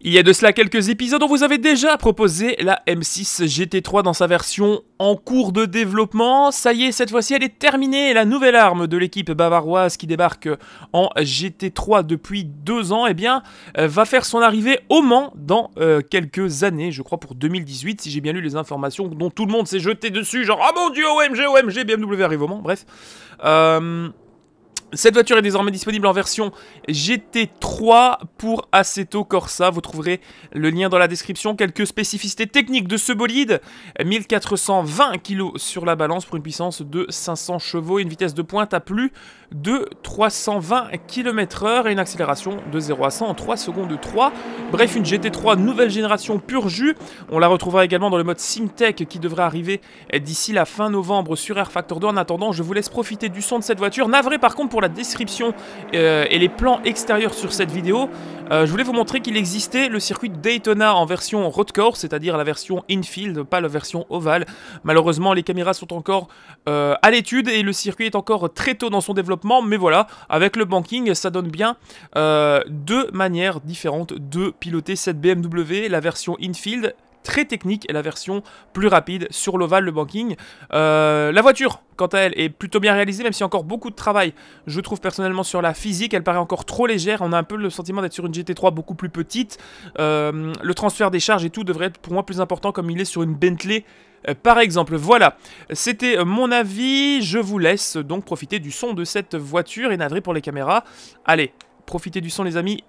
Il y a de cela quelques épisodes, on vous avait déjà proposé la M6 GT3 dans sa version en cours de développement. Ça y est, cette fois-ci, elle est terminée. La nouvelle arme de l'équipe bavaroise qui débarque en GT3 depuis deux ans, eh bien, euh, va faire son arrivée au Mans dans euh, quelques années, je crois pour 2018, si j'ai bien lu les informations dont tout le monde s'est jeté dessus, genre « Ah mon dieu, OMG, OMG, BMW arrive au Mans », bref. Euh... Cette voiture est désormais disponible en version GT3 pour Assetto Corsa. Vous trouverez le lien dans la description. Quelques spécificités techniques de ce bolide. 1420 kg sur la balance pour une puissance de 500 chevaux et une vitesse de pointe à plus de 320 km h et une accélération de 0 à 100 en 3 secondes 3. Bref, une GT3 nouvelle génération pur jus. On la retrouvera également dans le mode SimTech qui devrait arriver d'ici la fin novembre sur Air Factor 2. En attendant, je vous laisse profiter du son de cette voiture. Navré par contre pour la description euh, et les plans extérieurs sur cette vidéo, euh, je voulais vous montrer qu'il existait le circuit Daytona en version road course, c'est-à-dire la version infield, pas la version ovale. Malheureusement, les caméras sont encore euh, à l'étude et le circuit est encore très tôt dans son développement, mais voilà, avec le banking, ça donne bien deux manières différentes de piloter cette BMW, la version infield très technique et la version plus rapide sur l'Oval, le banking. Euh, la voiture, quant à elle, est plutôt bien réalisée, même a encore beaucoup de travail, je trouve personnellement sur la physique, elle paraît encore trop légère, on a un peu le sentiment d'être sur une GT3 beaucoup plus petite. Euh, le transfert des charges et tout devrait être pour moi plus important comme il est sur une Bentley euh, par exemple. Voilà, c'était mon avis, je vous laisse donc profiter du son de cette voiture et navré pour les caméras. Allez, profitez du son les amis,